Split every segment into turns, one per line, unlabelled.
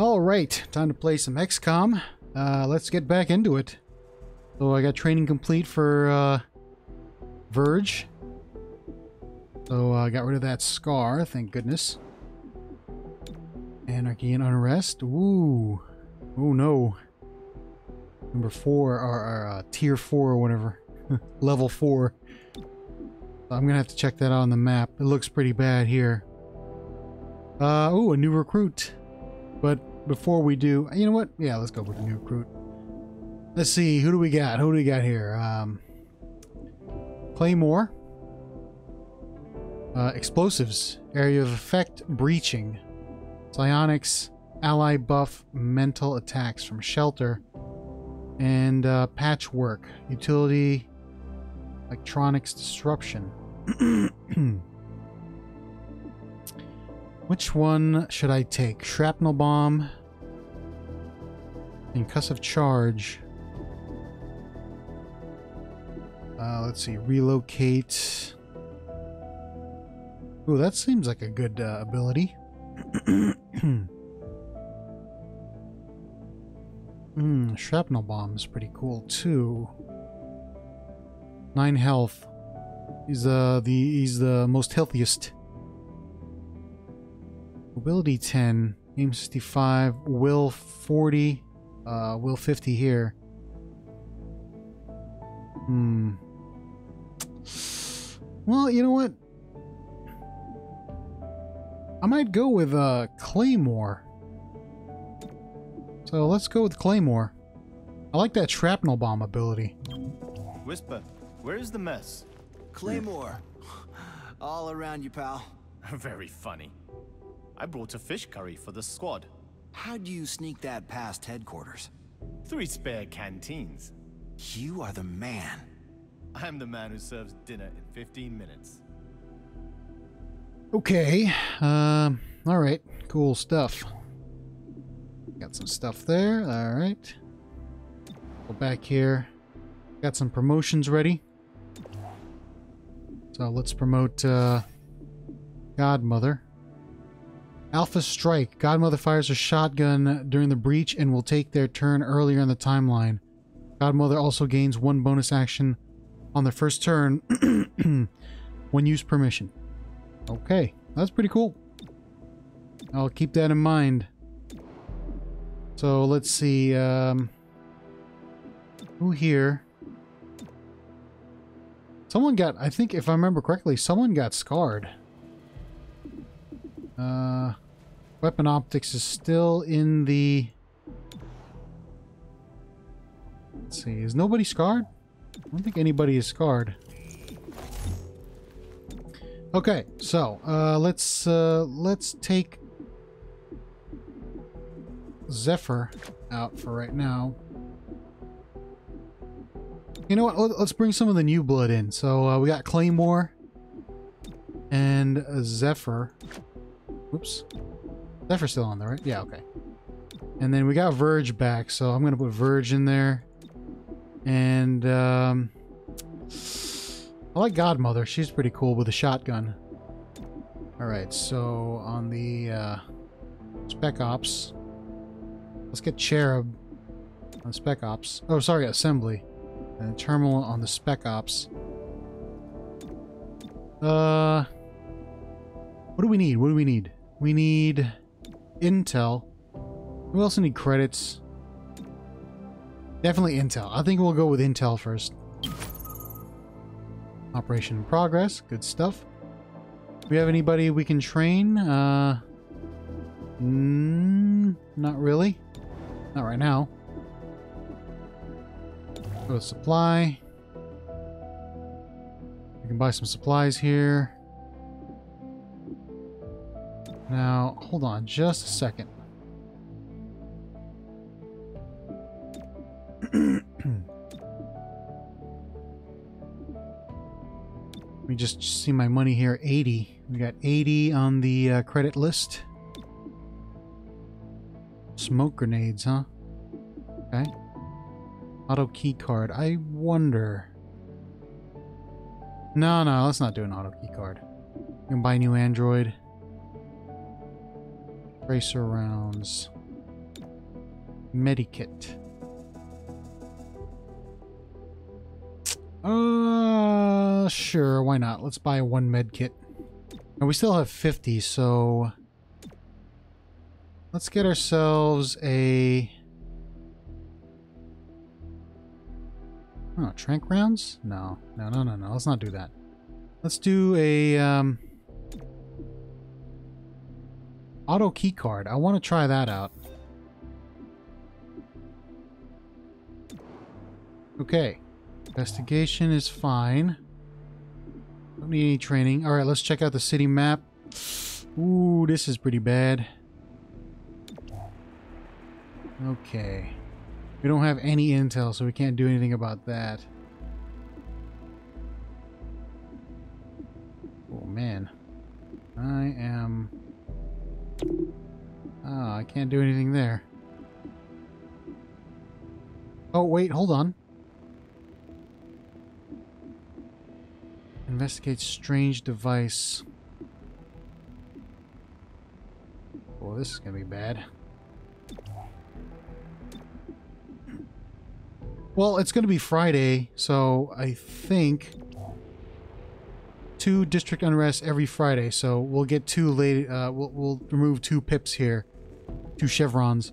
All right, time to play some XCOM. Uh, let's get back into it. So I got training complete for uh, Verge. So I uh, got rid of that scar, thank goodness. Anarchy and unrest. Ooh. Oh no. Number four, or, or uh, tier four or whatever. Level four. I'm gonna have to check that out on the map. It looks pretty bad here. Uh, ooh, a new recruit. But before we do, you know what? Yeah, let's go with the new recruit. Let's see, who do we got? Who do we got here? Um, Claymore. Uh, explosives. Area of effect, breaching. Psionics, ally buff, mental attacks from shelter. And uh, patchwork. Utility, electronics disruption. Which one should I take? Shrapnel bomb. Concussive charge. Uh, let's see. Relocate. Ooh, that seems like a good uh, ability. Hmm, shrapnel bomb is pretty cool too. Nine health. He's uh the he's the most healthiest. Mobility 10, aim 65, will 40, uh, will 50 here. Hmm. Well, you know what? I might go with uh, Claymore. So let's go with Claymore. I like that shrapnel bomb ability.
Whisper, where is the mess?
Claymore. All around you, pal.
Very funny. I brought a fish curry for the squad.
How'd you sneak that past headquarters?
Three spare canteens.
You are the man.
I'm the man who serves dinner in 15 minutes.
Okay. Um, all right. Cool stuff. Got some stuff there. All right. Go back here. Got some promotions ready. So let's promote uh, Godmother. Alpha Strike. Godmother fires a shotgun during the breach and will take their turn earlier in the timeline. Godmother also gains one bonus action on their first turn when used permission. Okay, that's pretty cool. I'll keep that in mind. So let's see. Um, who here? Someone got, I think if I remember correctly, someone got scarred. Uh, weapon optics is still in the... Let's see, is nobody scarred? I don't think anybody is scarred. Okay, so uh, let's uh, let's take Zephyr out for right now. You know what? Let's bring some of the new blood in. So uh, we got Claymore and Zephyr. Whoops. Zephyr's still on there, right? Yeah, okay. And then we got Verge back, so I'm going to put Verge in there. And, um... I like Godmother. She's pretty cool with a shotgun. Alright, so on the, uh... Spec Ops... Let's get Cherub on Spec Ops. Oh, sorry, Assembly. And Terminal on the Spec Ops. Uh... What do we need? What do we need? We need intel. We also need credits. Definitely intel. I think we'll go with intel first. Operation in progress. Good stuff. Do we have anybody we can train? Uh, mm, not really. Not right now. Go to supply. We can buy some supplies here. Now, hold on just a second. Let me just see my money here. 80. We got 80 on the uh, credit list. Smoke grenades, huh? Okay. Auto key card. I wonder. No, no, let's not do an auto key card. You can buy new Android. Tracer rounds. Medikit. Uh, sure, why not? Let's buy one med kit. And we still have 50, so... Let's get ourselves a... Oh, trank rounds? No, no, no, no, no. Let's not do that. Let's do a, um... Auto key card. I want to try that out. Okay. Investigation is fine. Don't need any training. Alright, let's check out the city map. Ooh, this is pretty bad. Okay. We don't have any intel, so we can't do anything about that. Oh, man. I can't do anything there. Oh, wait, hold on. Investigate strange device. Oh, this is gonna be bad. Well, it's gonna be Friday, so I think two district unrest every Friday. So we'll get two late. Uh, we'll we'll remove two pips here, two chevrons.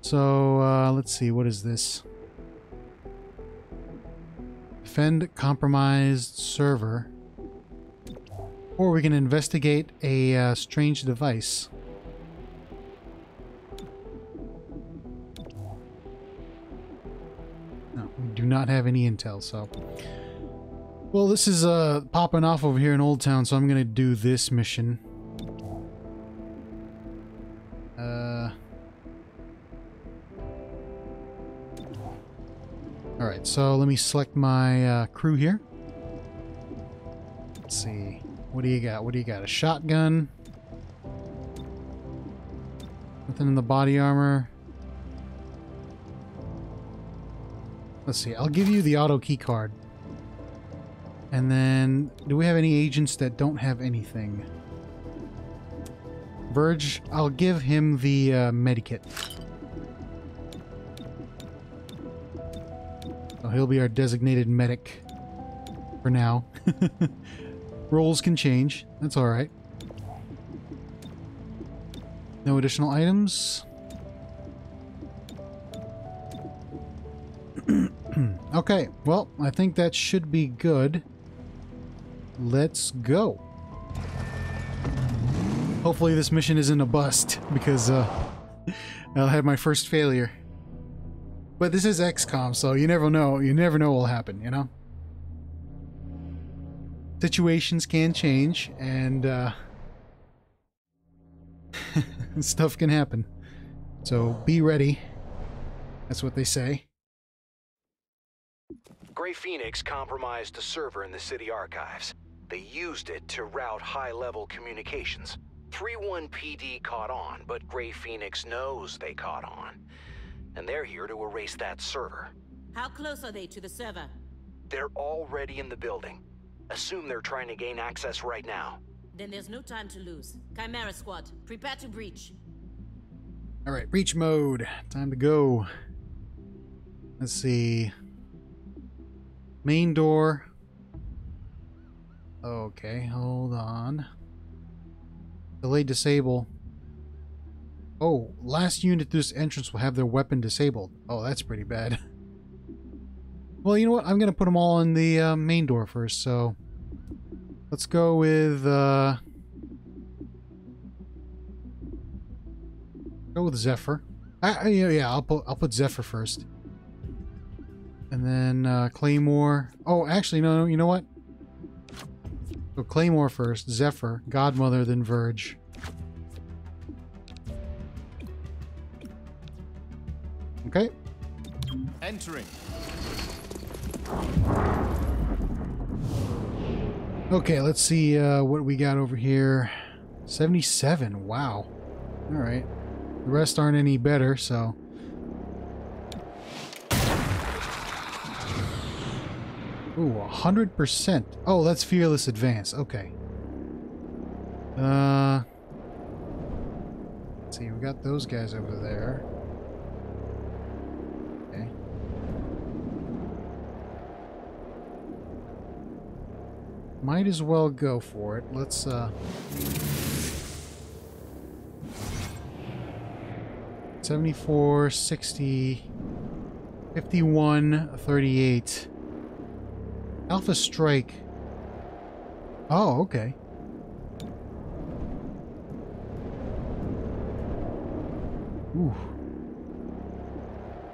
So uh, let's see, what is this? Defend compromised server. Or we can investigate a uh, strange device. No, we do not have any intel, so... Well, this is uh, popping off over here in Old Town, so I'm gonna do this mission. So let me select my uh, crew here. Let's see. What do you got? What do you got? A shotgun? Nothing in the body armor. Let's see. I'll give you the auto key card. And then, do we have any agents that don't have anything? Verge, I'll give him the uh, medikit. He'll be our designated medic for now. Roles can change. That's alright. No additional items. okay, well, I think that should be good. Let's go. Hopefully this mission isn't a bust, because uh, I'll have my first failure. But this is XCOM, so you never know. You never know what will happen, you know? Situations can change, and uh, stuff can happen. So be ready. That's what they say.
Grey Phoenix compromised a server in the city archives. They used it to route high-level communications. 3-1 PD caught on, but Grey Phoenix knows they caught on. And they're here to erase that server.
How close are they to the server?
They're already in the building. Assume they're trying to gain access right now.
Then there's no time to lose. Chimera Squad, prepare to breach.
Alright, breach mode. Time to go. Let's see. Main door. Okay, hold on. Delay disable. Oh, last unit through this entrance will have their weapon disabled. Oh, that's pretty bad. Well, you know what? I'm going to put them all in the uh, main door first, so... Let's go with, uh... Go with Zephyr. I, I, yeah, I'll put, I'll put Zephyr first. And then, uh, Claymore. Oh, actually, no, no, you know what? So Claymore first, Zephyr, Godmother, then Verge. Okay.
Entering.
Okay, let's see uh, what we got over here. 77, wow. Alright. The rest aren't any better, so... Ooh, 100%. Oh, that's Fearless Advance. Okay. Uh... Let's see, we got those guys over there. Might as well go for it. Let's, uh... Seventy-four, sixty, fifty-one, thirty-eight. Alpha Strike. Oh, okay. Ooh.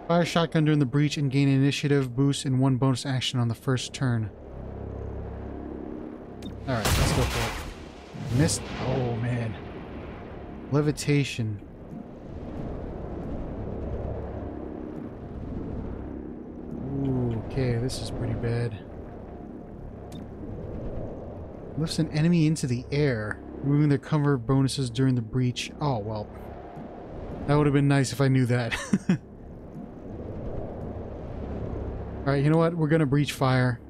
Fire shotgun during the breach and gain initiative boost and one bonus action on the first turn. Missed. Oh, man. Levitation. Ooh, okay, this is pretty bad. Lifts an enemy into the air, removing their cover bonuses during the breach. Oh, well. That would have been nice if I knew that. Alright, you know what? We're gonna breach fire.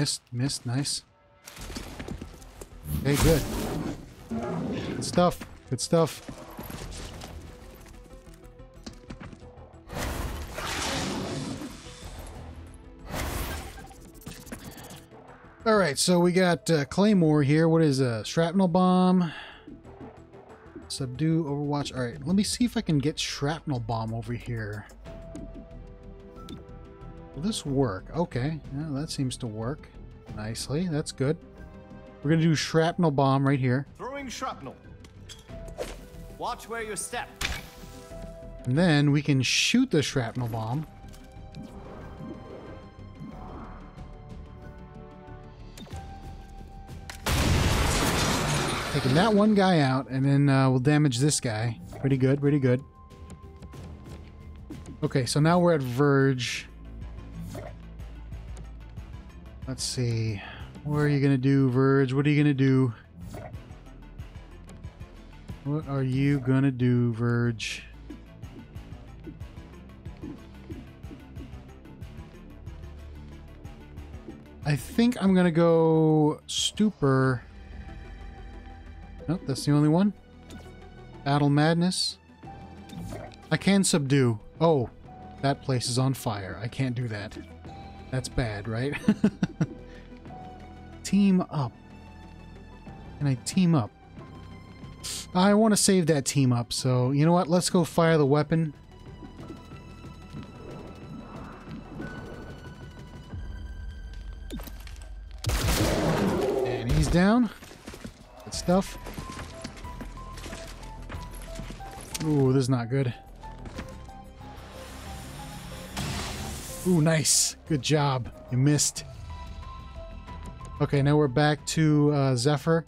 Missed, missed, nice. Okay, good. Good stuff, good stuff. All right, so we got uh, Claymore here. What is a shrapnel bomb? Subdue, Overwatch. All right, let me see if I can get shrapnel bomb over here. Will this work? Okay, yeah, that seems to work nicely. That's good. We're gonna do shrapnel bomb right here,
Throwing shrapnel. Watch where you step.
and then we can shoot the shrapnel bomb. Taking that one guy out, and then uh, we'll damage this guy. Pretty good, pretty good. Okay, so now we're at Verge. Let's see. What are you gonna do, Verge? What are you gonna do? What are you gonna do, Verge? I think I'm gonna go Stupor. Nope, that's the only one. Battle Madness. I can subdue. Oh, that place is on fire. I can't do that. That's bad, right? team up. Can I team up? I want to save that team up, so you know what? Let's go fire the weapon. And he's down. Good stuff. Ooh, this is not good. Ooh, nice. Good job. You missed. Okay, now we're back to uh, Zephyr.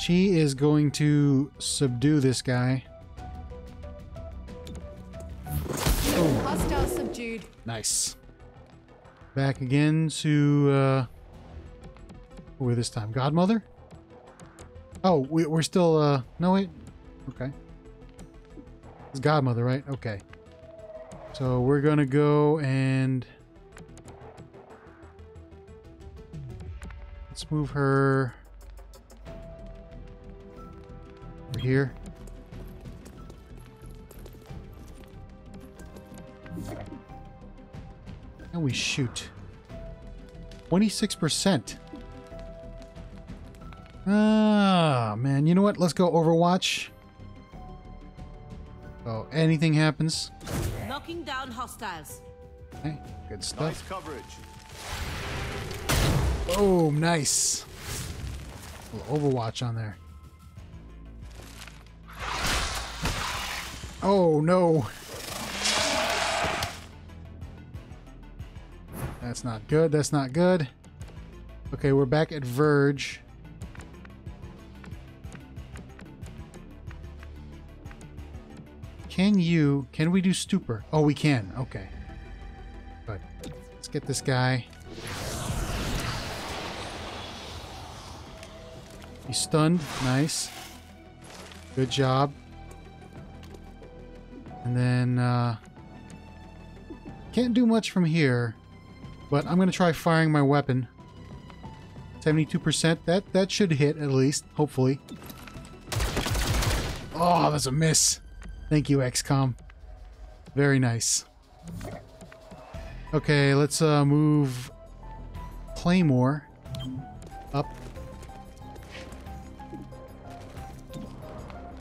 Chi is going to subdue this guy.
Hostile subdued.
Nice. Back again to, uh... Who are we this time? Godmother? Oh, we, we're still, uh... No, wait. Okay. It's Godmother, right? Okay. So we're gonna go and... Let's move her... Over here. And we shoot. 26%. Ah, man. You know what? Let's go Overwatch. Oh, anything happens.
Knocking down hostiles.
Okay, good stuff.
Nice
stuff.
coverage.
Oh, nice. A Little Overwatch on there. Oh, no. That's not good. That's not good. Okay, we're back at Verge. Can you... Can we do Stupor? Oh, we can. Okay. Good. Let's get this guy. He's stunned. Nice. Good job. And then, uh... Can't do much from here. But I'm going to try firing my weapon. 72%. That, that should hit, at least. Hopefully. Oh, that's a miss. Thank you, XCOM. Very nice. Okay, let's uh, move Claymore up.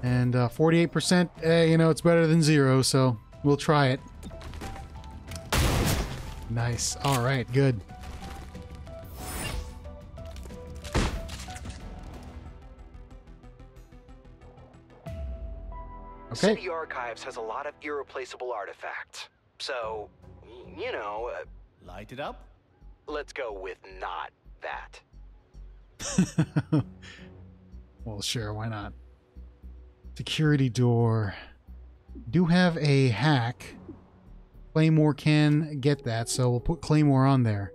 And uh, 48%, eh, you know, it's better than zero, so we'll try it. Nice. All right, good. Okay.
City Archives has a lot of irreplaceable artifacts. So, you know, uh,
Light it up?
let's go with not that.
well, sure, why not? Security door. Do have a hack. Claymore can get that, so we'll put Claymore on there.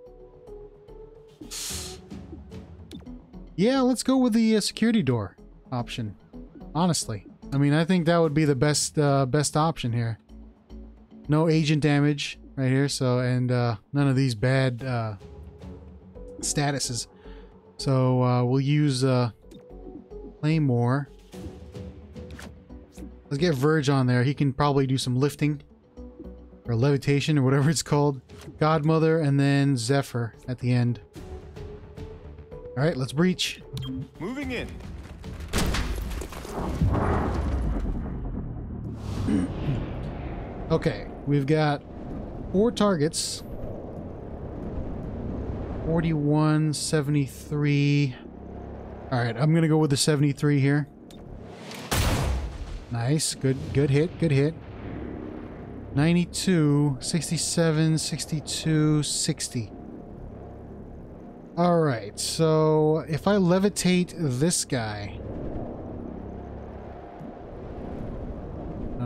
Yeah, let's go with the uh, security door option. Honestly, I mean, I think that would be the best uh, best option here. No agent damage right here, so and uh, none of these bad uh, statuses. So uh, we'll use uh, Claymore. Let's get Verge on there. He can probably do some lifting or levitation or whatever it's called. Godmother and then Zephyr at the end. All right, let's breach.
Moving in. Mm.
Okay, we've got four targets. 41, 73. All right, I'm going to go with the 73 here. Nice. Good good hit. Good hit. 92, 67, 62, 60. All right. So, if I levitate this guy.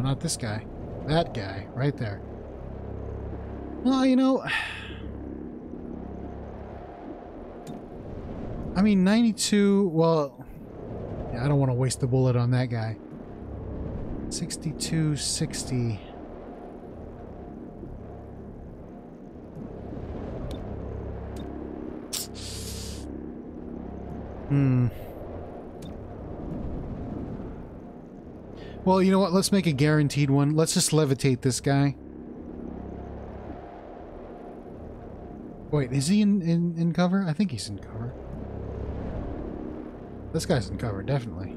Not this guy. That guy right there. Well, you know, I mean, 92, well, yeah, I don't want to waste the bullet on that guy. 62, 60. Hmm. Well, you know what? Let's make a guaranteed one. Let's just levitate this guy. Wait, is he in, in, in cover? I think he's in cover. This guy's in cover, definitely.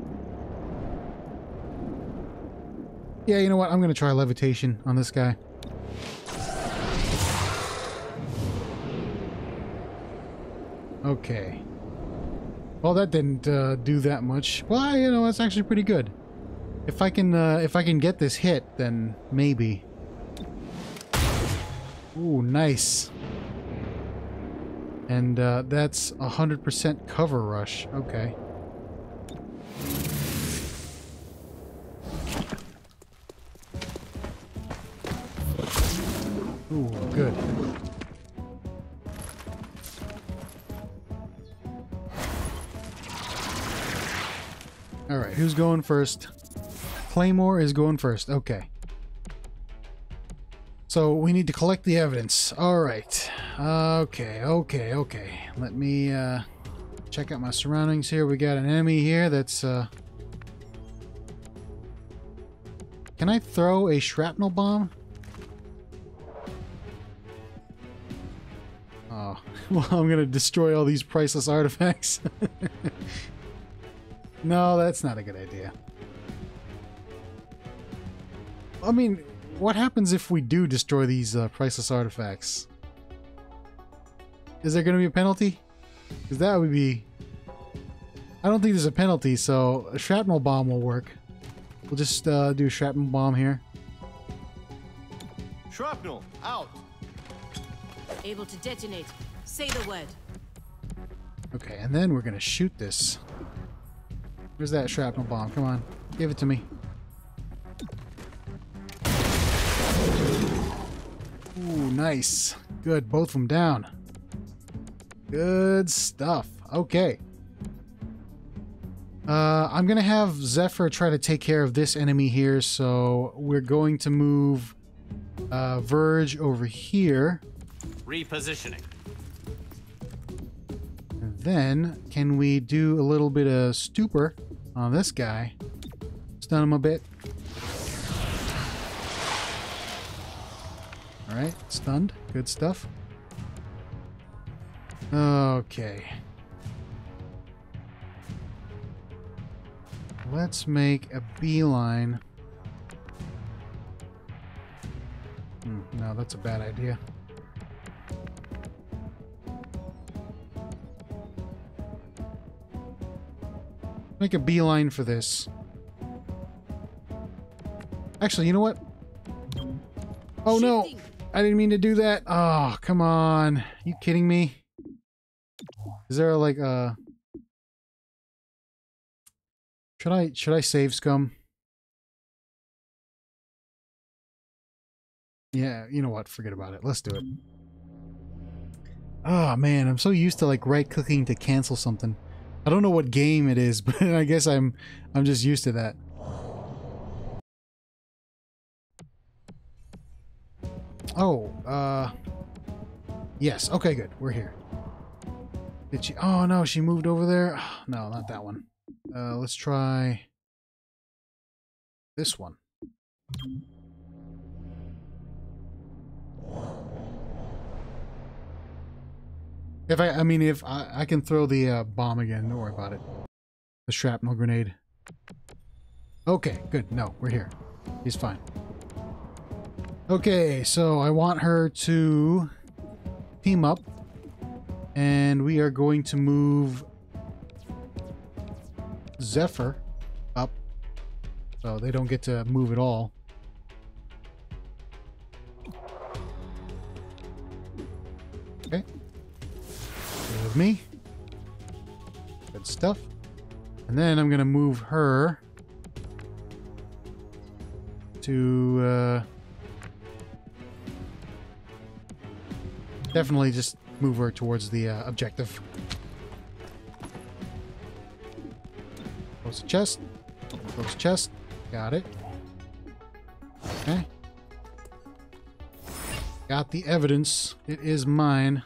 Yeah, you know what? I'm going to try levitation on this guy. Okay. Well, that didn't uh, do that much. Well, you know, that's actually pretty good. If I can, uh, if I can get this hit, then maybe. Ooh, nice. And uh, that's a hundred percent cover rush. Okay. Ooh, good. All right, who's going first? Claymore is going first. Okay. So we need to collect the evidence. All right. Okay, okay, okay. Let me uh, check out my surroundings here. We got an enemy here that's... Uh... Can I throw a shrapnel bomb? Oh, well, I'm going to destroy all these priceless artifacts. no, that's not a good idea. I mean, what happens if we do destroy these uh, priceless artifacts? Is there going to be a penalty? Because that would be... I don't think there's a penalty, so a shrapnel bomb will work. We'll just uh, do a shrapnel bomb here.
Shrapnel, out.
Able to detonate. Say the word.
Okay, and then we're going to shoot this. Where's that shrapnel bomb? Come on, give it to me. Ooh, nice. Good, both of them down. Good stuff. Okay. Uh, I'm going to have Zephyr try to take care of this enemy here, so we're going to move uh, Verge over here.
Repositioning.
And then, can we do a little bit of stupor on this guy? Stun him a bit. Alright, stunned. Good stuff. Okay. Let's make a beeline. Hmm, no, that's a bad idea. Make a beeline for this. Actually, you know what? Oh no! I didn't mean to do that. Oh, come on. you kidding me? Is there like a Should I should I save scum? Yeah, you know what? Forget about it. Let's do it. Oh man, I'm so used to like right clicking to cancel something. I don't know what game it is, but I guess I'm I'm just used to that. Oh, uh Yes, okay, good. We're here. Did she Oh no, she moved over there. No, not that one. Uh let's try this one. If I, I mean, if I, I can throw the uh, bomb again, don't worry about it. The shrapnel grenade. Okay, good. No, we're here. He's fine. Okay, so I want her to team up, and we are going to move Zephyr up, so they don't get to move at all. Okay. With me. Good stuff. And then I'm gonna move her to uh, definitely just move her towards the uh, objective. Close the chest. Close the chest. Got it. Okay. Got the evidence. It is mine.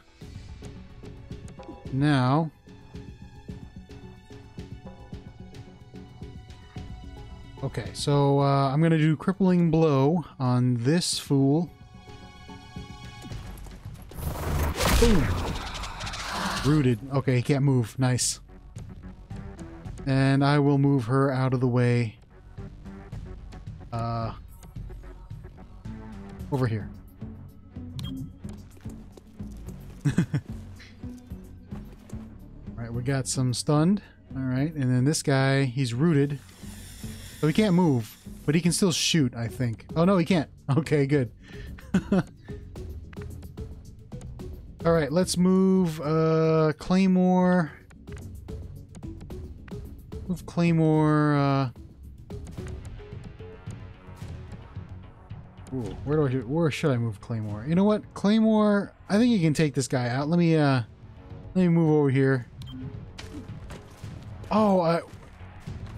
Now. Okay, so uh, I'm gonna do crippling blow on this fool. Boom. Rooted. Okay, he can't move. Nice. And I will move her out of the way. Uh, over here. Alright, we got some stunned. Alright, and then this guy, he's rooted. So he can't move, but he can still shoot, I think. Oh no, he can't. Okay, good. Alright, let's move uh Claymore. Move Claymore uh Ooh, where do I where should I move Claymore? You know what? Claymore, I think you can take this guy out. Let me uh let me move over here. Oh, I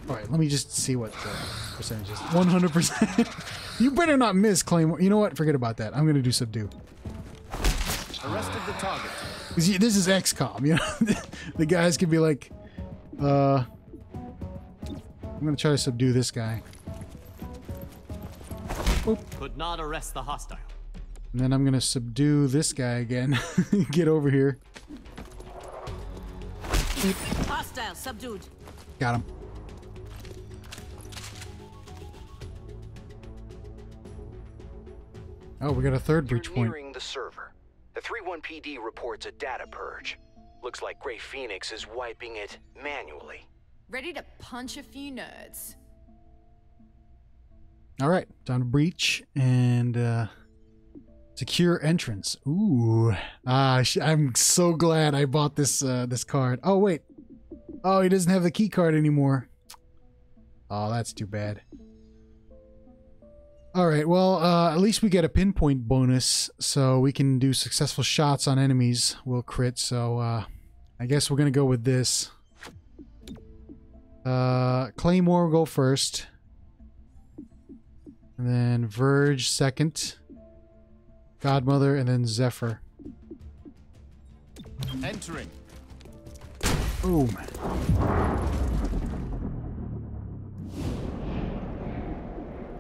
Alright, let me just see what the percentage is. 100%. you better not miss Claymore. You know what? Forget about that. I'm to do subdue.
Arrested the target.
'Cause you- This is XCOM, you know? the guys can be like, uh... I'm going to try to subdue this guy.
Could not arrest the hostile.
And then I'm going to subdue this guy again. Get over here.
Hostile subdued.
Got him. Oh, we got a third
You're
breach point.
the server. The 3-1 PD reports a data purge. Looks like Grey Phoenix is wiping it manually.
Ready to punch a few nerds.
All right, time to breach and uh, secure entrance. Ooh, ah, I'm so glad I bought this uh, this card. Oh wait, oh he doesn't have the key card anymore. Oh, that's too bad. All right, well, uh, at least we get a pinpoint bonus, so we can do successful shots on enemies. We'll crit, so uh, I guess we're gonna go with this. Uh, Claymore will go first. And then Verge second. Godmother and then Zephyr.
Entering.
Boom.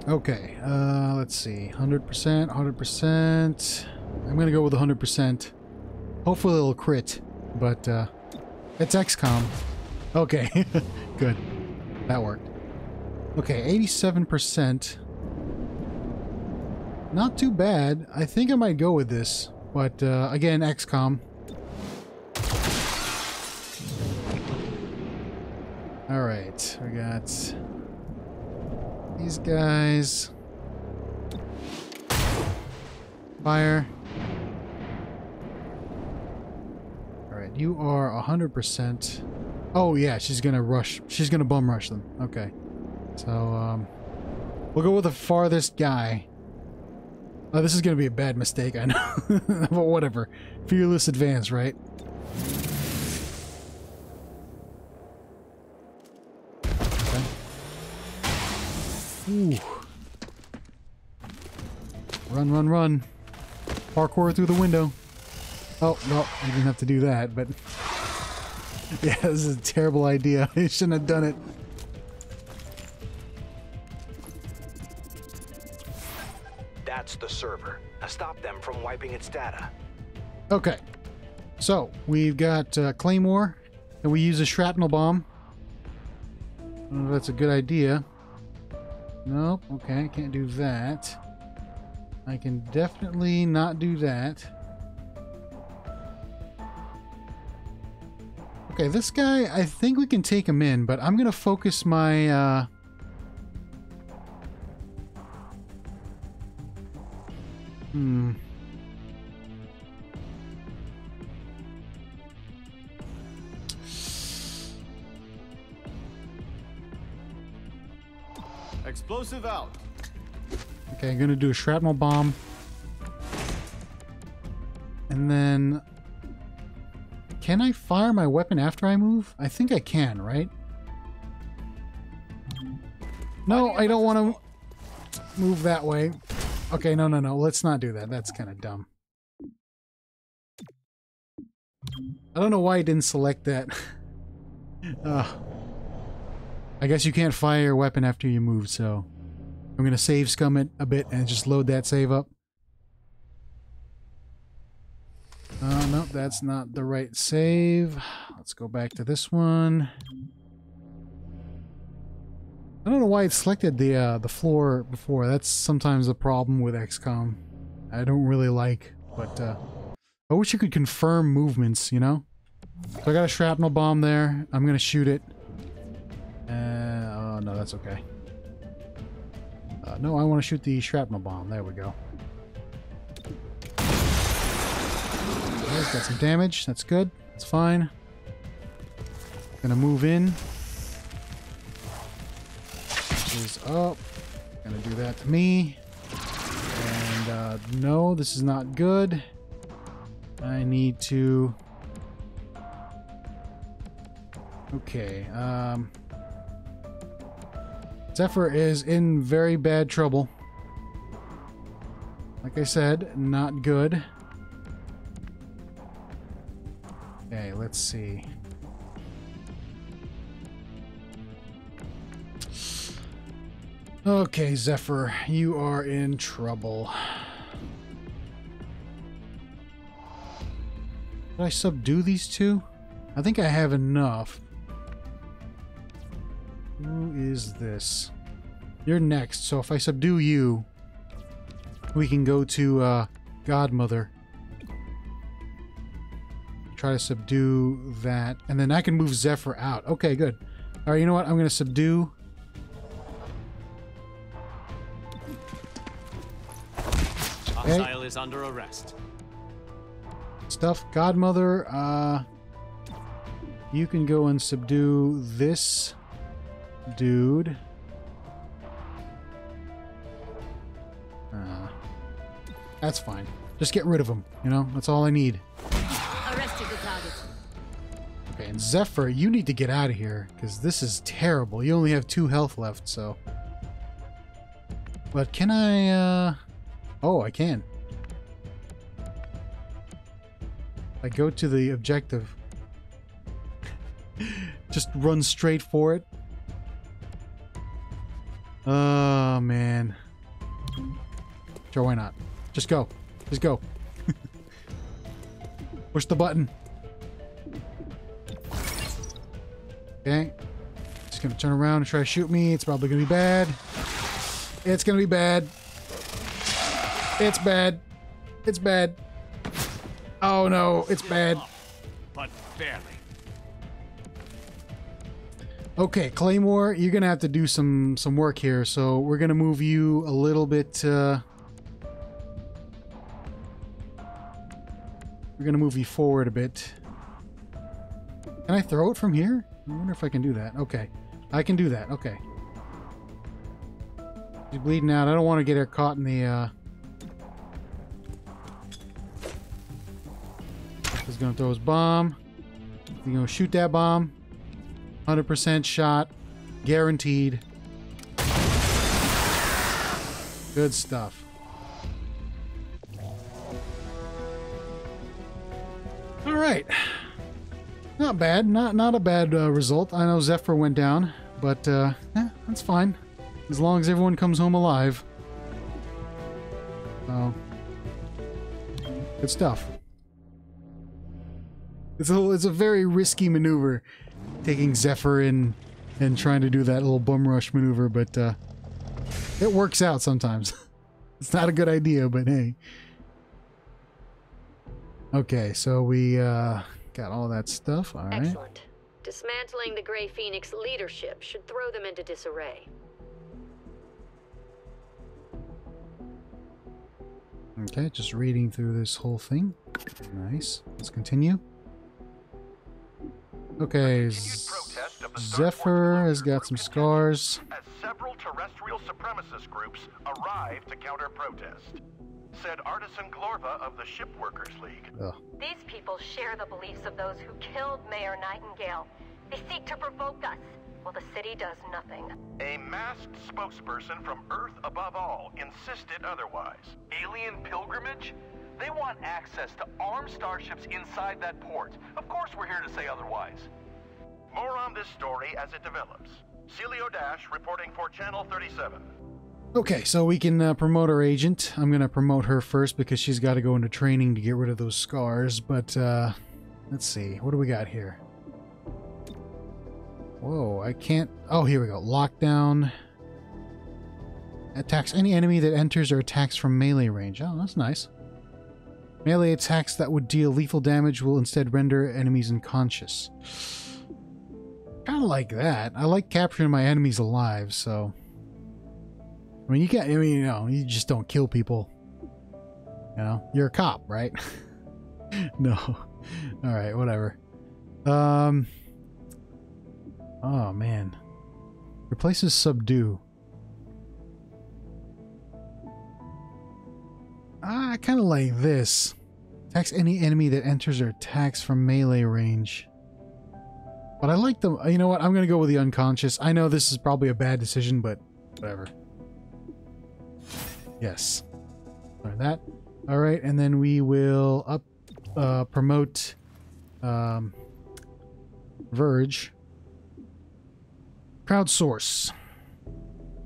Okay, uh, let's see. 100%, 100%. I'm gonna go with 100%. Hopefully it'll crit, but, uh, it's XCOM. Okay, good. That worked. Okay, 87%. Not too bad. I think I might go with this, but, uh, again, XCOM. Alright, we got these guys. Fire. Alright, you are 100%. Oh, yeah, she's gonna rush. She's gonna bum rush them. Okay. So, um... We'll go with the farthest guy. Oh, this is gonna be a bad mistake, I know. but whatever. Fearless advance, right? Run, run, run. Parkour through the window. Oh, well, I didn't have to do that, but... Yeah, this is a terrible idea. I shouldn't have done it.
That's the server. I stopped them from wiping its data.
Okay. So, we've got uh, Claymore, and we use a shrapnel bomb. I don't know if that's a good idea. Nope, okay, can't do that. I can definitely not do that. Okay, this guy, I think we can take him in, but I'm going to focus my... Uh... Hmm.
Explosive out.
Okay, I'm gonna do a shrapnel bomb. And then... Can I fire my weapon after I move? I think I can, right? No, I don't want to move that way. Okay, no, no, no. Let's not do that. That's kind of dumb. I don't know why I didn't select that. uh, I guess you can't fire your weapon after you move, so... I'm gonna save scum it a bit and just load that save up. Uh, no, that's not the right save. Let's go back to this one. I don't know why it selected the uh, the floor before. That's sometimes the problem with XCOM. I don't really like, but uh, I wish you could confirm movements, you know? So I got a shrapnel bomb there. I'm gonna shoot it. Uh, oh, no, that's okay. Uh, no, I want to shoot the shrapnel bomb. There we go. Got some damage. That's good. That's fine. Gonna move in. Is up. Gonna do that to me. And uh, no, this is not good. I need to. Okay. Um. Zephyr is in very bad trouble. Like I said, not good. Okay, let's see. Okay, Zephyr, you are in trouble. Did I subdue these two? I think I have enough. Who is this? You're next, so if I subdue you, we can go to uh, Godmother. Try to subdue that, and then I can move Zephyr out. Okay, good. All right, you know what? I'm going to subdue.
Hostile is under arrest.
Stuff. Godmother, uh, you can go and subdue this dude. Uh, that's fine. Just get rid of him, you know? That's all I need.
Arrested the target.
Okay, and Zephyr, you need to get out of here, because this is terrible. You only have two health left, so... But can I, uh... Oh, I can. I go to the objective. Just run straight for it. Oh, man. Sure, why not? Just go. Just go. Push the button. Okay. It's gonna turn around and try to shoot me. It's probably gonna be bad. It's gonna be bad. It's bad. It's bad. Oh no, it's bad.
But barely.
Okay, Claymore, you're gonna have to do some some work here. So we're gonna move you a little bit. Uh, we're gonna move you forward a bit. Can I throw it from here? I wonder if I can do that. Okay, I can do that. Okay. She's bleeding out. I don't want to get her caught in the. Uh... He's gonna throw his bomb. He's gonna shoot that bomb. 100% shot. Guaranteed. Good stuff. All right. Not bad. Not not a bad uh, result. I know Zephyr went down, but uh, that's fine. As long as everyone comes home alive. So, good stuff. It's a it's a very risky maneuver, taking Zephyr in and trying to do that little bum rush maneuver, but uh, it works out sometimes. it's not a good idea, but hey. Okay, so we uh, got all that stuff. All right.
Excellent. Dismantling the Gray Phoenix leadership should throw them into disarray.
Okay, just reading through this whole thing. Nice. Let's continue. Okay, Zephyr has got some scars.
as several terrestrial supremacist groups arrive to counter protest. Said Artisan Glorva of the Shipworkers League.
Ugh.
These people share the beliefs of those who killed Mayor Nightingale. They seek to provoke us, while the city does nothing.
A masked spokesperson from Earth above all insisted otherwise.
Alien pilgrimage? They want access to armed starships inside that port. Of course we're here to say otherwise.
More on this story as it develops. Celio Dash reporting for Channel 37.
Okay, so we can uh, promote our agent. I'm gonna promote her first because she's got to go into training to get rid of those scars. But uh, let's see, what do we got here? Whoa, I can't. Oh, here we go. Lockdown. Attacks any enemy that enters or attacks from melee range. Oh, that's nice. Melee attacks that would deal lethal damage will instead render enemies unconscious. Kind of like that. I like capturing my enemies alive, so. I mean, you can't. I mean, you know, you just don't kill people. You know, you're a cop, right? no. All right, whatever. Um. Oh man. Replaces subdue. I kind of like this. Attacks any enemy that enters or attacks from melee range. But I like the. You know what? I'm gonna go with the unconscious. I know this is probably a bad decision, but whatever. Yes. Learn that. All right, and then we will up uh, promote um, Verge. Crowdsource.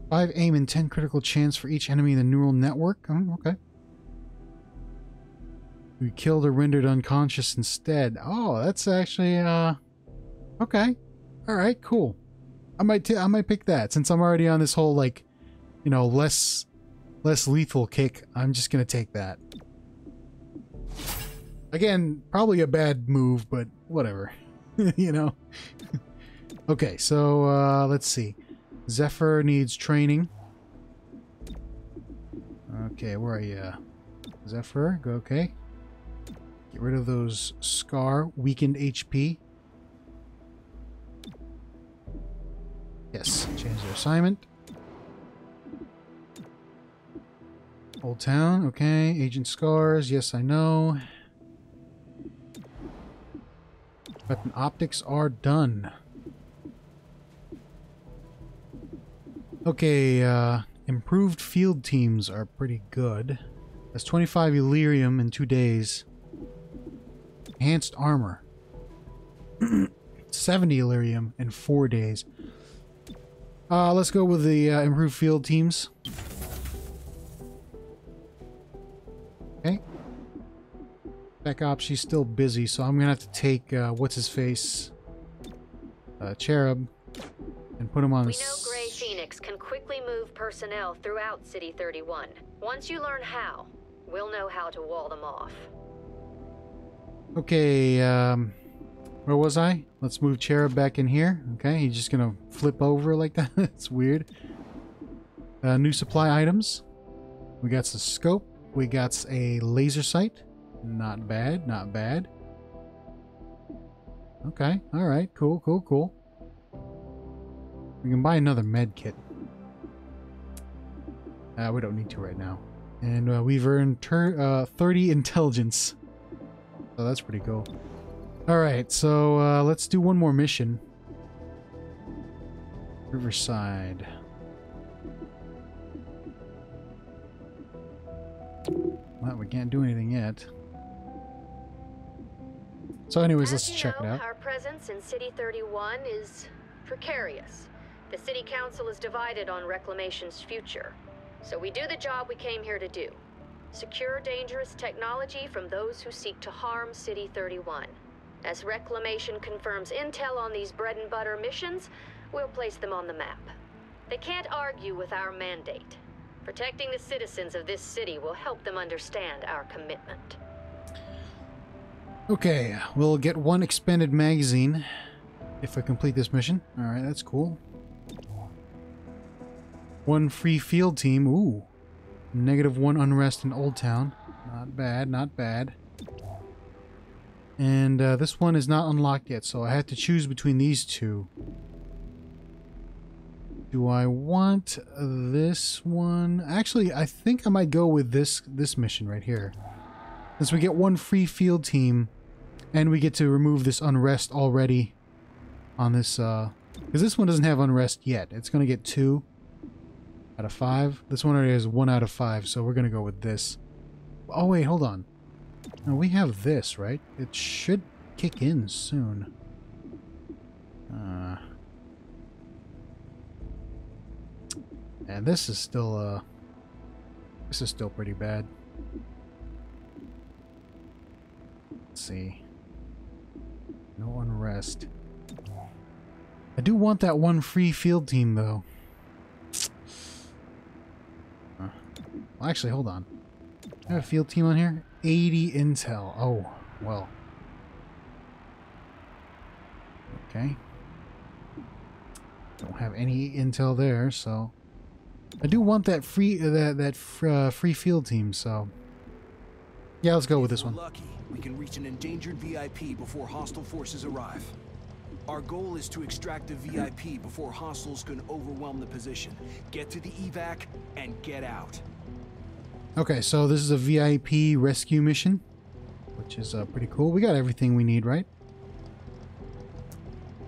Five aim and ten critical chance for each enemy in the neural network. Oh, okay. We killed or rendered unconscious instead. Oh, that's actually uh okay. All right, cool. I might t- I might pick that since I'm already on this whole like, you know, less less lethal kick. I'm just gonna take that. Again, probably a bad move, but whatever. you know. okay, so uh, let's see. Zephyr needs training. Okay, where are you? Zephyr, go okay. Get rid of those scar, weakened HP. Yes, change their assignment. Old Town, okay. Agent Scars, yes, I know. Weapon optics are done. Okay, uh, improved field teams are pretty good. That's 25 Elerium in two days. Enhanced armor. 70 Elerium in four days. Uh, let's go with the uh, improved field teams. Okay. Spec Ops, she's still busy, so I'm gonna have to take uh, what's his face, uh, Cherub, and put him on.
We
the
know Gray Phoenix can quickly move personnel throughout City 31. Once you learn how, we'll know how to wall them off.
Okay, um, where was I? Let's move Cherub back in here. Okay, he's just gonna flip over like that. That's weird. Uh, new supply items. We got the scope. We got a laser sight. Not bad, not bad. Okay, alright, cool, cool, cool. We can buy another med kit. Uh, we don't need to right now. And uh, we've earned uh, 30 intelligence. So that's pretty cool. Alright, so uh, let's do one more mission. Riverside. Well, we can't do anything yet. So anyways, let's check it
know,
out.
Our presence in City 31 is precarious. The City Council is divided on Reclamation's future. So we do the job we came here to do. Secure dangerous technology from those who seek to harm City 31. As Reclamation confirms intel on these bread and butter missions, we'll place them on the map. They can't argue with our mandate. Protecting the citizens of this city will help them understand our commitment.
Okay, we'll get one expanded magazine if I complete this mission. Alright, that's cool. One free field team. Ooh. Negative one unrest in Old Town. Not bad, not bad. And uh, this one is not unlocked yet, so I have to choose between these two. Do I want this one? Actually, I think I might go with this this mission right here. Since we get one free field team, and we get to remove this unrest already on this, uh... Because this one doesn't have unrest yet. It's going to get two out of five. This one already has one out of five, so we're going to go with this. Oh, wait, hold on. No, we have this, right? It should kick in soon. Uh... And this is still, uh... This is still pretty bad. Let's see. No unrest. I do want that one free field team, though. Uh, well, actually, hold on. I have a field team on here? 80 intel. Oh, well. Okay. Don't have any intel there, so... I do want that free uh, that that fr- uh, free field team, so... Yeah, let's go with this one.
lucky. We can reach an endangered VIP before hostile forces arrive. Our goal is to extract the VIP before hostiles can overwhelm the position. Get to the evac and get out.
Okay, so this is a VIP rescue mission, which is uh, pretty cool. We got everything we need, right?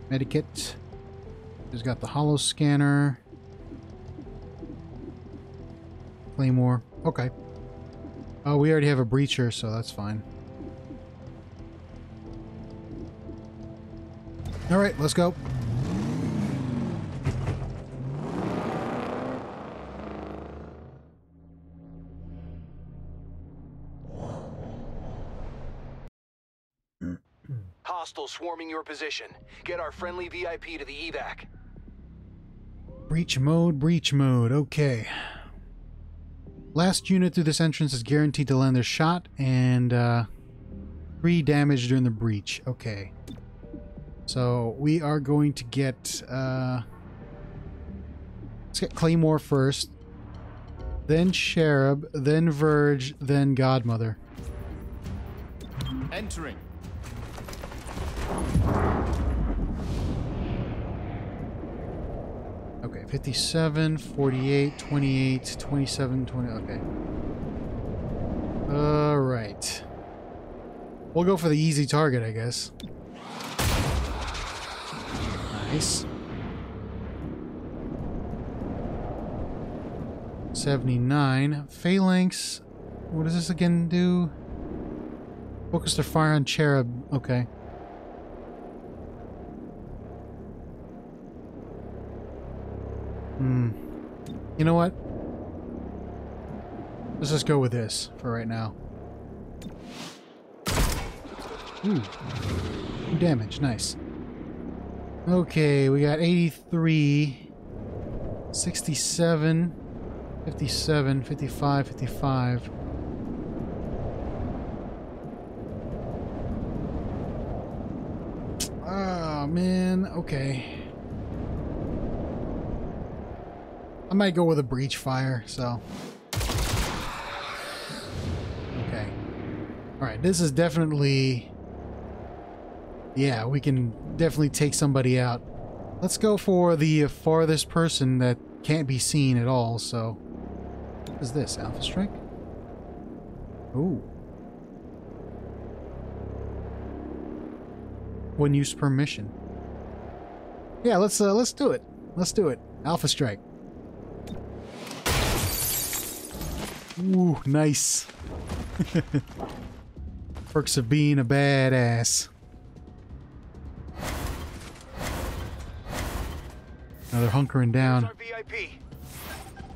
Medikit. There's got the hollow scanner. Claymore. Okay. Oh, we already have a breacher, so that's fine. All right, let's go.
Hostiles swarming your position. Get our friendly VIP to the evac.
Breach mode, breach mode. Okay. Last unit through this entrance is guaranteed to land their shot and uh, three damage during the breach. Okay. So we are going to get. Uh, let's get Claymore first, then Cherub, then Verge, then Godmother.
Entering.
Okay, 57, 48, 28, 27, 20. Okay. Alright. We'll go for the easy target, I guess. Nice. 79. Phalanx. What does this again do? Focus their fire on Cherub. Okay. Hmm. You know what? Let's just go with this for right now. Ooh. Damage, nice. Okay, we got 83, 67, 57, 55, 55. Oh, man. Okay. I might go with a breach fire, so. Okay. Alright, this is definitely... Yeah, we can definitely take somebody out. Let's go for the farthest person that can't be seen at all, so... What is this? Alpha Strike? Ooh. One use per mission. Yeah, let's uh, let's do it. Let's do it. Alpha Strike. Ooh, nice. Perks of being a badass. Now they're hunkering down.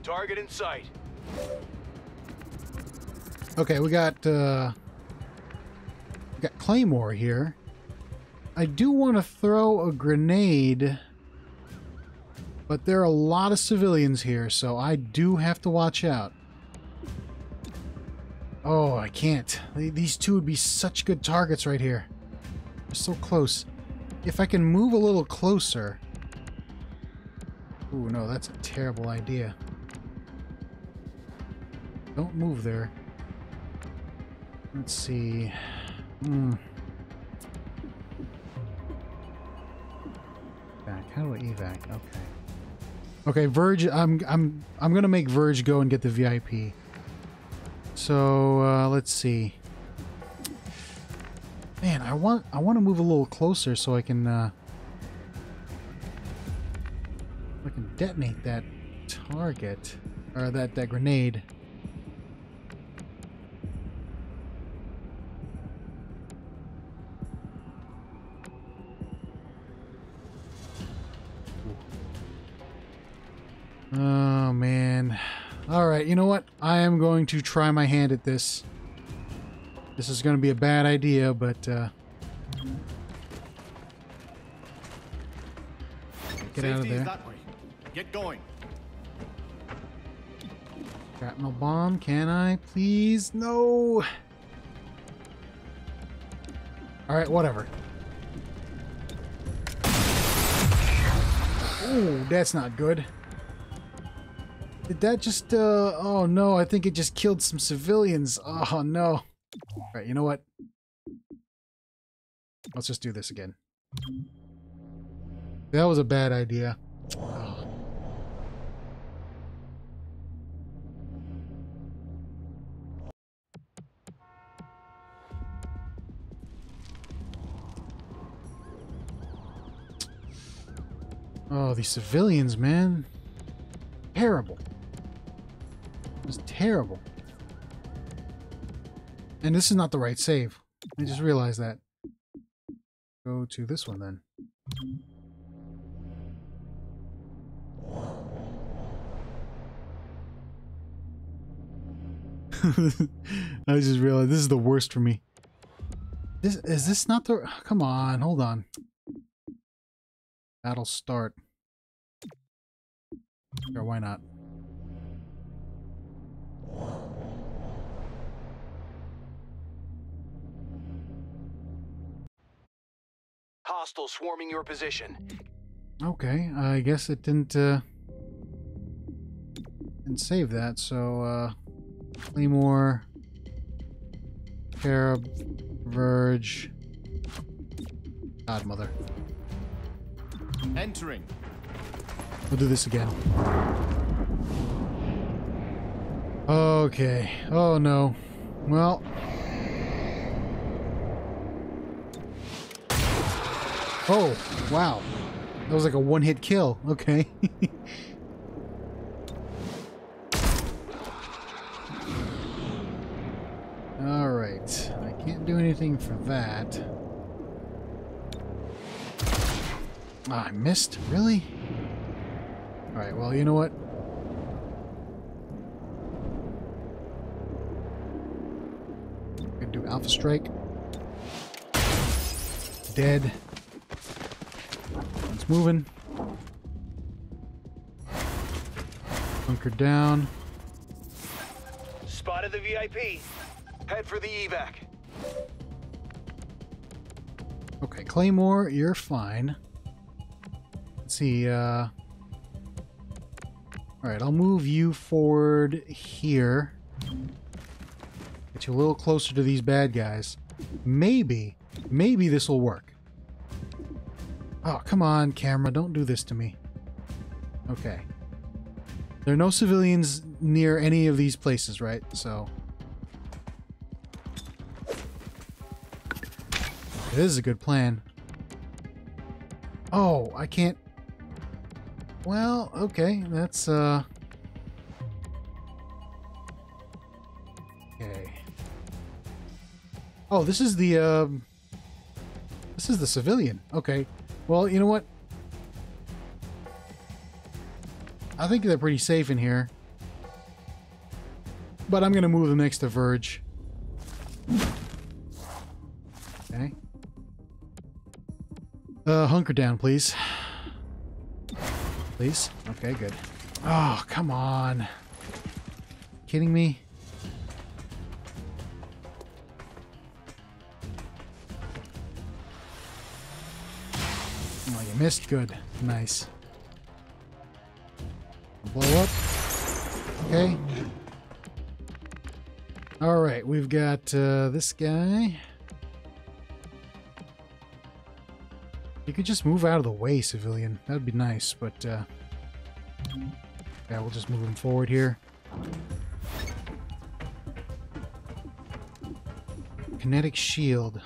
Target in sight.
Okay, we got uh we got Claymore here. I do want to throw a grenade, but there are a lot of civilians here, so I do have to watch out. Oh, I can't. These two would be such good targets right here. They're so close. If I can move a little closer... Ooh, no, that's a terrible idea. Don't move there. Let's see. Hmm. Back. How do I evac? Okay. Okay, Verge. I'm I'm I'm gonna make Verge go and get the VIP. So uh, let's see. Man, I want I want to move a little closer so I can uh, I can detonate that target or that that grenade. Alright, you know what? I am going to try my hand at this. This is going to be a bad idea, but... Uh, get
Safety
out of there.
Get going.
Shrapnel bomb, can I? Please? No! Alright, whatever. Ooh, that's not good. Did that just, uh, oh no, I think it just killed some civilians. Oh no. Alright, you know what? Let's just do this again. That was a bad idea. Oh. Oh, these civilians, man. Terrible. It was terrible. And this is not the right save. I just realized that. Go to this one then. I just realized this is the worst for me. This is this not the come on, hold on. Battle start. Sure, why not?
Hostile swarming your position.
Okay, I guess it didn't uh didn't save that, so uh Claymore Cherub Verge Godmother.
Entering.
We'll do this again. Okay. Oh no. Well. Oh, wow. That was like a one-hit kill. Okay. Alright. I can't do anything for that. Ah, I missed? Really? Alright, well, you know what? Alpha Strike. Dead. It's moving. Bunker down.
Spotted the VIP. Head for the evac.
Okay, Claymore, you're fine. Let's see, uh... Alright, I'll move you forward here. A little closer to these bad guys. Maybe, maybe this will work. Oh, come on, camera, don't do this to me. Okay. There are no civilians near any of these places, right? So... This is a good plan. Oh, I can't... Well, okay, that's, uh... Oh, this is the, um... This is the civilian. Okay. Well, you know what? I think they're pretty safe in here. But I'm gonna move them next to Verge. Okay. Uh, hunker down, please. Please? Okay, good. Oh, come on. Kidding me? Missed? Good. Nice. Blow up. Okay. Alright, we've got uh, this guy. You could just move out of the way, civilian. That'd be nice, but, uh... Yeah, we'll just move him forward here. Kinetic shield.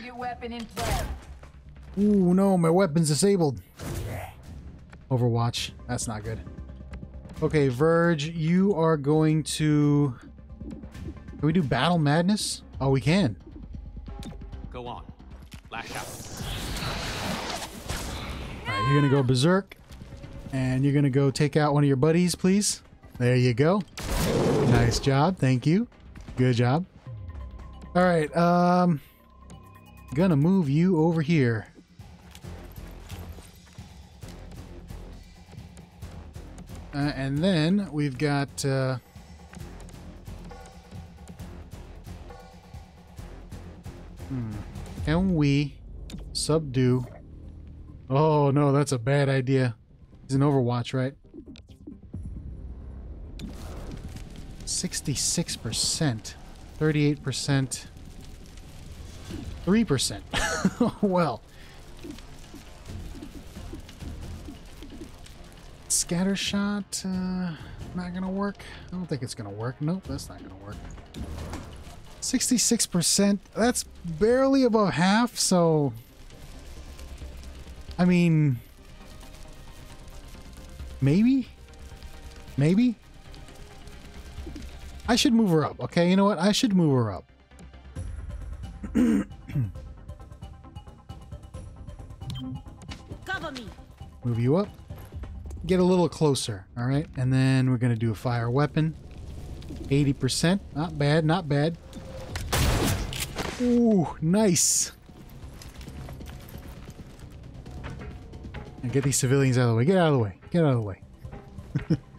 Target weapon in play.
Ooh, no, my weapon's disabled. Overwatch. That's not good. Okay, Verge, you are going to... Can we do Battle Madness? Oh, we can.
Go on. Lash out.
Alright, you're gonna go Berserk. And you're gonna go take out one of your buddies, please. There you go. Nice job. Thank you. Good job. Alright, um... Gonna move you over here. Uh, and then we've got... Uh, hmm. Can we subdue... Oh, no, that's a bad idea. He's an Overwatch, right? 66%. 38%. 3%. well. Scatter shot, uh, not gonna work. I don't think it's gonna work. Nope, that's not gonna work. 66%, that's barely above half, so... I mean... Maybe? Maybe? I should move her up, okay? You know what? I should move her up.
Cover me.
Move you up. Get a little closer, alright? And then we're going to do a fire weapon. 80%. Not bad, not bad. Ooh, nice. And get these civilians out of the way. Get out of the way. Get out of the way.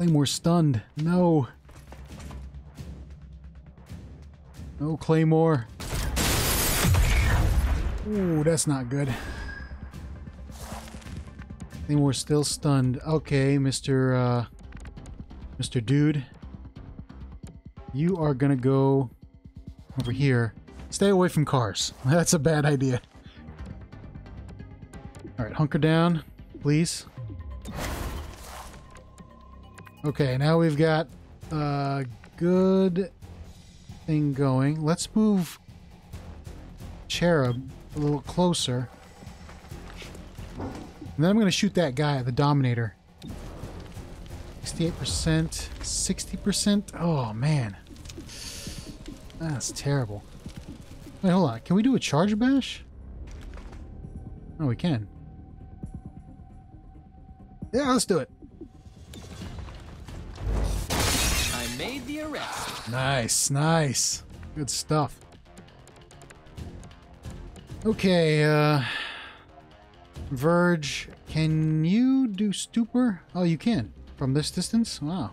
Claymore stunned. No. No Claymore. Ooh, that's not good. Claymore still stunned. Okay, Mr. Uh, Mr. Dude. You are gonna go over here. Stay away from cars. That's a bad idea. Alright, hunker down, please. Okay, now we've got a good thing going. Let's move Cherub a little closer. And then I'm going to shoot that guy, the Dominator. 68%, 60%. Oh, man. That's terrible. Wait, hold on. Can we do a charge bash? Oh, we can. Yeah, let's do it. Nice, nice. Good stuff. Okay, uh... Verge, can you do stupor? Oh, you can. From this distance? Wow.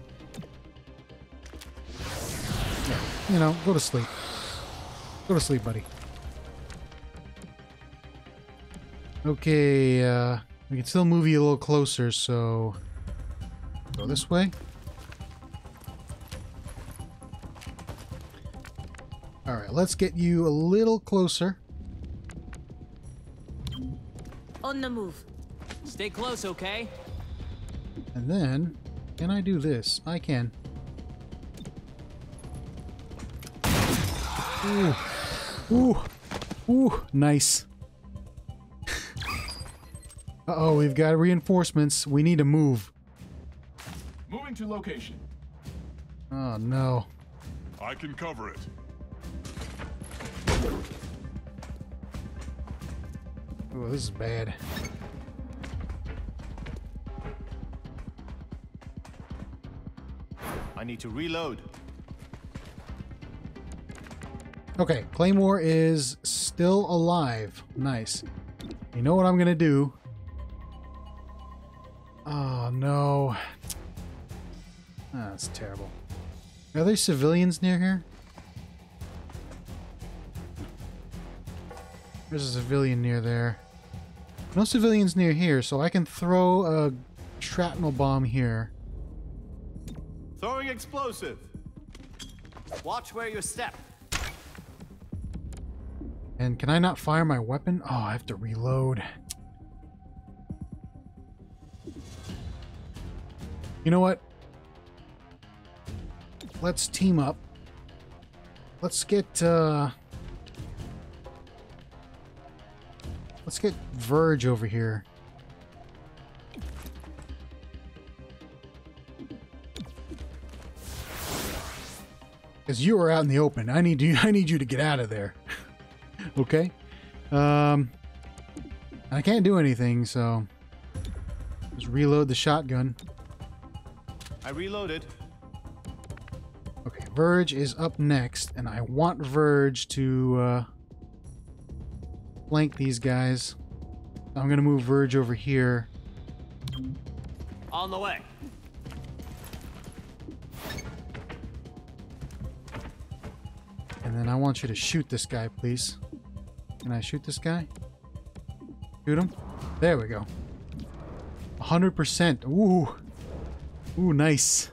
Yeah, you know, go to sleep. Go to sleep, buddy. Okay, uh... We can still move you a little closer, so... Go this way. Let's get you a little closer.
On the move.
Stay close, okay?
And then, can I do this? I can. Ooh. Ooh. Ooh. Nice. Uh-oh, we've got reinforcements. We need to move.
Moving to location.
Oh, no.
I can cover it.
Oh, this is bad.
I need to reload.
Okay, Claymore is still alive. Nice. You know what I'm gonna do? Oh, no. Ah, that's terrible. Are there civilians near here? There's a civilian near there. No civilians near here, so I can throw a shrapnel bomb here.
Throwing explosive.
Watch where you step.
And can I not fire my weapon? Oh, I have to reload. You know what? Let's team up. Let's get, uh... Let's get Verge over here. Because you are out in the open. I need you I need you to get out of there. okay? Um I can't do anything, so just reload the shotgun.
I reloaded.
Okay, Verge is up next, and I want Verge to uh, flank these guys. I'm gonna move Verge over here.
On the way.
And then I want you to shoot this guy, please. Can I shoot this guy? Shoot him? There we go. 100%. Ooh. Ooh, nice.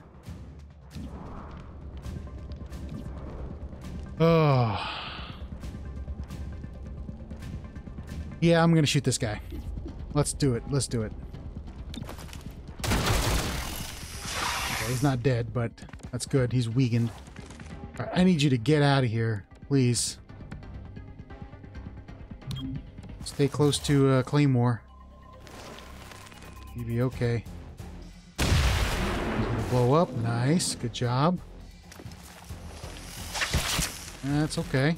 Oh. Yeah, I'm gonna shoot this guy. Let's do it. Let's do it. Okay, he's not dead, but that's good. He's weakened. Right, I need you to get out of here, please. Stay close to uh, Claymore. You'll be okay. He's gonna blow up. Nice. Good job. That's okay.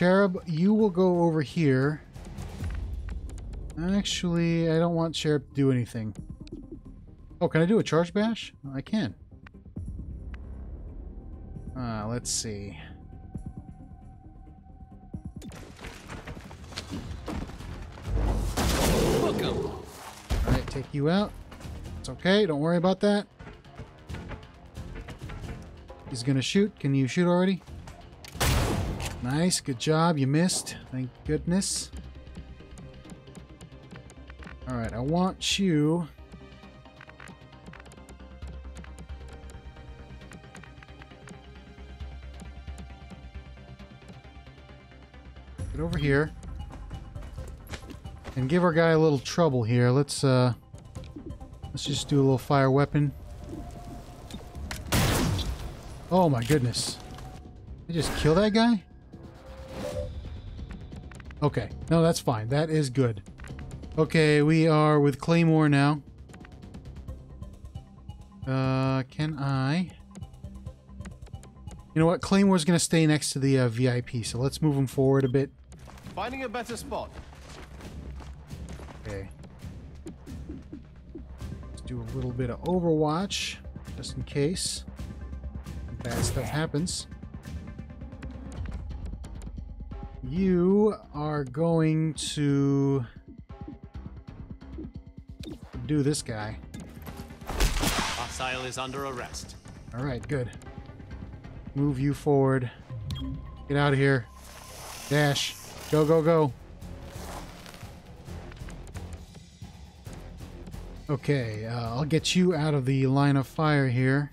Cherub, you will go over here. Actually, I don't want Cherub to do anything. Oh, can I do a charge bash? I can. Uh, let's see. Alright, take you out. It's okay, don't worry about that. He's gonna shoot. Can you shoot already? Nice, good job. You missed. Thank goodness. Alright, I want you... Get over here. And give our guy a little trouble here. Let's, uh... Let's just do a little fire weapon. Oh my goodness. I just kill that guy? Okay. No, that's fine. That is good. Okay, we are with Claymore now. Uh, can I... You know what? Claymore's going to stay next to the uh, VIP, so let's move him forward a bit.
Finding a better spot.
Okay. Let's do a little bit of Overwatch, just in case bad stuff happens. You are going to do this guy.
Hostile is under arrest.
All right, good. Move you forward. Get out of here. Dash. Go, go, go. Okay, uh, I'll get you out of the line of fire here.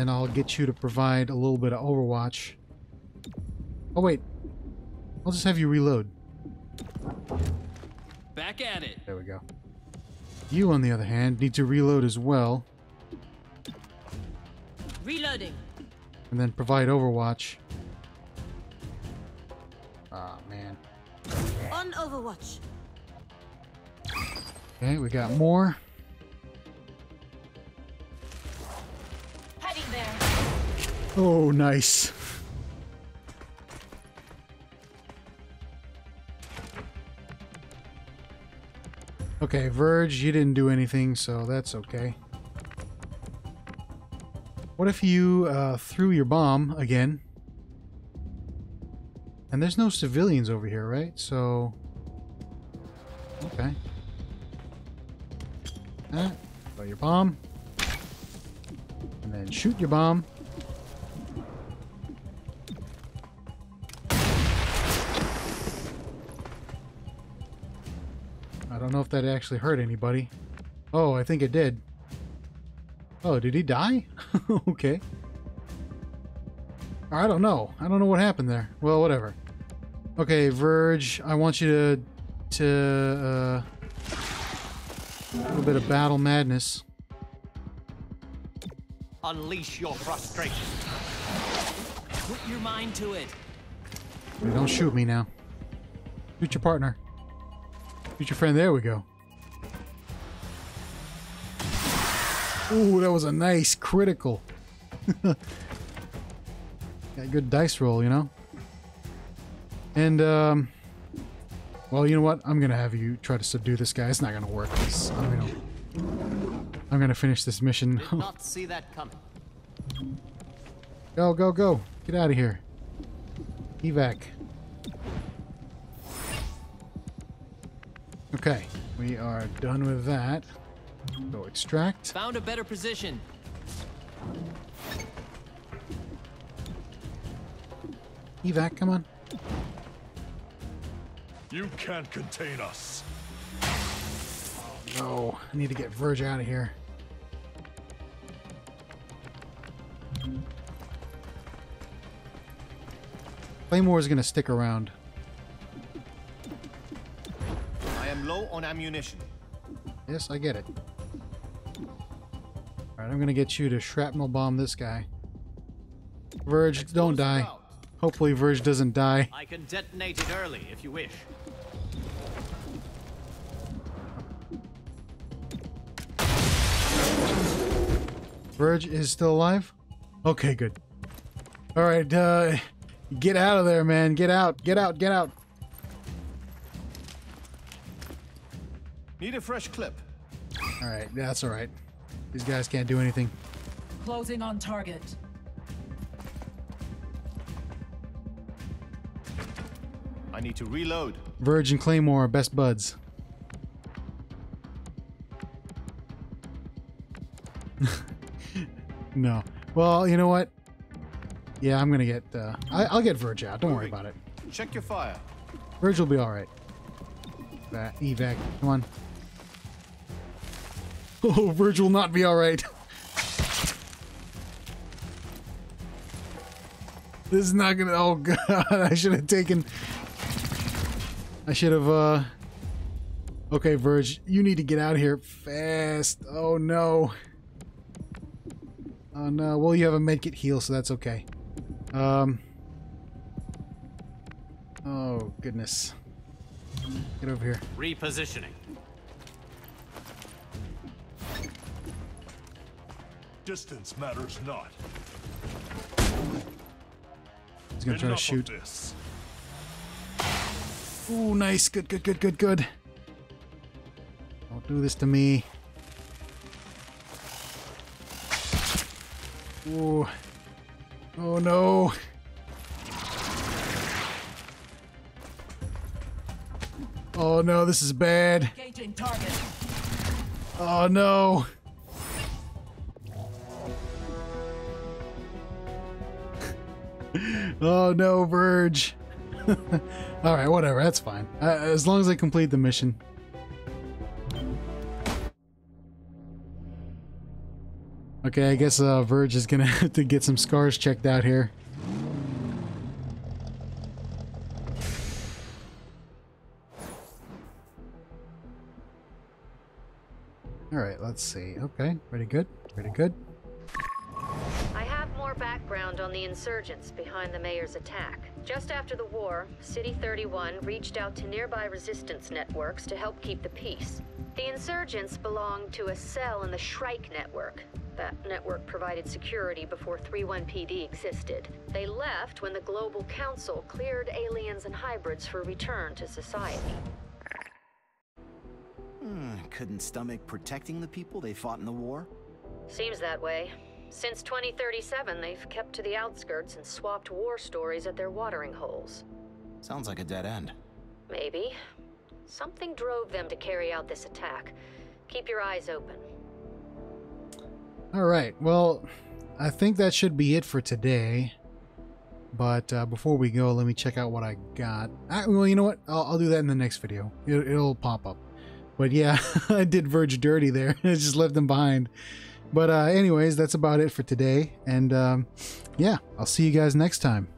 Then I'll get you to provide a little bit of Overwatch. Oh, wait. I'll just have you reload.
Back at it.
There we go. You, on the other hand, need to reload as well.
Reloading.
And then provide Overwatch. Ah, oh, man.
On Overwatch.
Okay, we got more. Oh, nice. Okay, Verge, you didn't do anything, so that's okay. What if you uh, threw your bomb again? And there's no civilians over here, right? So... Okay. Throw your bomb. And then shoot your bomb. Know if that actually hurt anybody. Oh, I think it did. Oh, did he die? okay. I don't know. I don't know what happened there. Well, whatever. Okay, Verge, I want you to... to, uh... A little bit of battle madness.
Unleash your frustration. Put your mind to it.
Don't shoot me now. Shoot your partner. Your friend. There we go. Ooh, that was a nice critical. Got a good dice roll, you know? And, um... Well, you know what? I'm gonna have you try to subdue this guy. It's not gonna work. I'm gonna... I'm gonna finish this mission.
Did not see that coming.
Go, go, go. Get out of here. Evac. Okay, we are done with that. Go extract.
Found a better position.
Evac, come on.
You can't contain us.
No, I need to get Verge out of here. Claymore is going to stick around.
Low on ammunition.
Yes, I get it. Alright, I'm going to get you to shrapnel bomb this guy. Verge, don't die. Hopefully Verge doesn't die.
I can detonate it early if you wish.
Verge is still alive? Okay, good. Alright, uh, get out of there, man. Get out, get out, get out.
A fresh clip.
Alright, that's alright. These guys can't do anything.
Closing on target.
I need to reload.
Verge and Claymore are best buds. no. Well, you know what? Yeah, I'm gonna get. Uh, I, will get Verge out. Don't worry about it.
Check your fire.
Verge will be all right. That evac. Come on. Oh, Verge will not be all right. This is not gonna. Oh god! I should have taken. I should have. uh... Okay, Verge, you need to get out of here fast. Oh no. Oh no. Well, you have a medkit heal, so that's okay. Um. Oh goodness. Get over here.
Repositioning.
Distance matters not.
He's gonna try to shoot.
This.
Ooh, nice. Good, good, good, good, good. Don't do this to me. Ooh. Oh no. Oh no, this is bad.
Engaging target.
Oh no. Oh no, Verge. Alright, whatever, that's fine. Uh, as long as I complete the mission. Okay, I guess uh, Verge is gonna have to get some scars checked out here. Alright, let's see. Okay, pretty good. Pretty good.
Background on the insurgents behind the mayor's attack. Just after the war, City 31 reached out to nearby resistance networks to help keep the peace. The insurgents belonged to a cell in the Shrike network. That network provided security before 31PD existed. They left when the Global Council cleared aliens and hybrids for return to society.
Hmm, couldn't stomach protecting the people they fought in the war?
Seems that way. Since 2037, they've kept to the outskirts and swapped war stories at their watering holes.
Sounds like a dead end.
Maybe. Something drove them to carry out this attack. Keep your eyes open.
Alright, well, I think that should be it for today. But uh, before we go, let me check out what I got. I, well, you know what? I'll, I'll do that in the next video. It, it'll pop up. But yeah, I did Verge dirty there. I just left them behind. But uh, anyways, that's about it for today. And um, yeah, I'll see you guys next time.